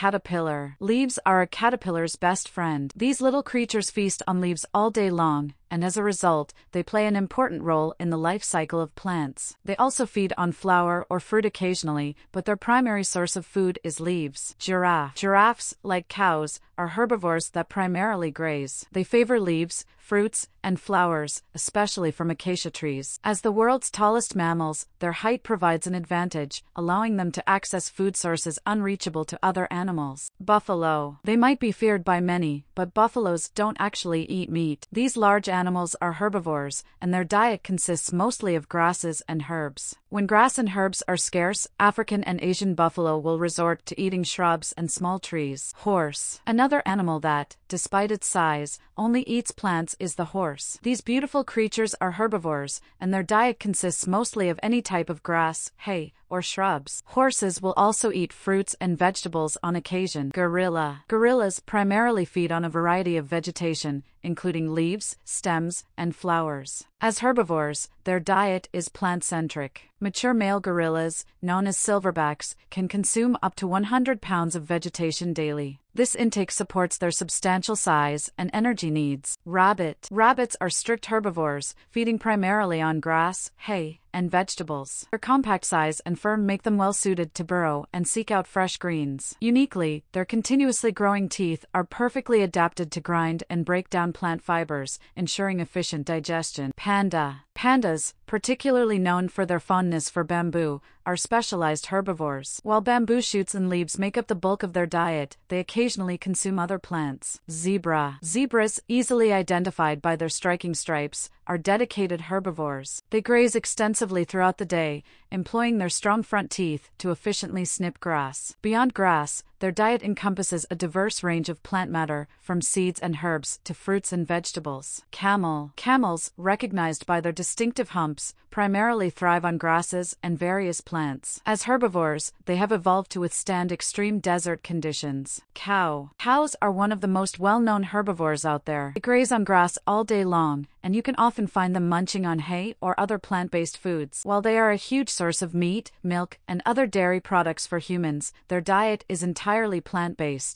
caterpillar. Leaves are a caterpillar's best friend. These little creatures feast on leaves all day long, and as a result, they play an important role in the life cycle of plants. They also feed on flower or fruit occasionally, but their primary source of food is leaves. Giraffe. Giraffes, like cows, are herbivores that primarily graze. They favor leaves, fruits, and flowers, especially from acacia trees. As the world's tallest mammals, their height provides an advantage, allowing them to access food sources unreachable to other animals. Buffalo. They might be feared by many, but buffaloes don't actually eat meat. These large animals are herbivores, and their diet consists mostly of grasses and herbs. When grass and herbs are scarce, African and Asian buffalo will resort to eating shrubs and small trees. Horse. Another animal that, despite its size, only eats plants is the horse. These beautiful creatures are herbivores, and their diet consists mostly of any type of grass, hay, or shrubs. Horses will also eat fruits and vegetables on occasion. Gorilla. Gorillas primarily feed on a variety of vegetation, including leaves, stems, and flowers. As herbivores, their diet is plant-centric. Mature male gorillas, known as silverbacks, can consume up to 100 pounds of vegetation daily. This intake supports their substantial size and energy needs. Rabbit. Rabbits are strict herbivores, feeding primarily on grass, hay, and vegetables. Their compact size and firm make them well suited to burrow and seek out fresh greens. Uniquely, their continuously growing teeth are perfectly adapted to grind and break down plant fibers, ensuring efficient digestion. Panda. Pandas, particularly known for their fondness for bamboo, are specialized herbivores. While bamboo shoots and leaves make up the bulk of their diet, they occasionally consume other plants. Zebra. Zebras, easily identified by their striking stripes, are dedicated herbivores. They graze extensively throughout the day, employing their strong front teeth to efficiently snip grass. Beyond grass, their diet encompasses a diverse range of plant matter, from seeds and herbs to fruits and vegetables. Camel. Camels, recognized by their distinctive humps, primarily thrive on grasses and various plants. As herbivores, they have evolved to withstand extreme desert conditions. Cow. Cows are one of the most well-known herbivores out there. They graze on grass all day long, and you can often find them munching on hay or other plant-based foods. While they are a huge source of meat, milk, and other dairy products for humans, their diet is entirely plant-based.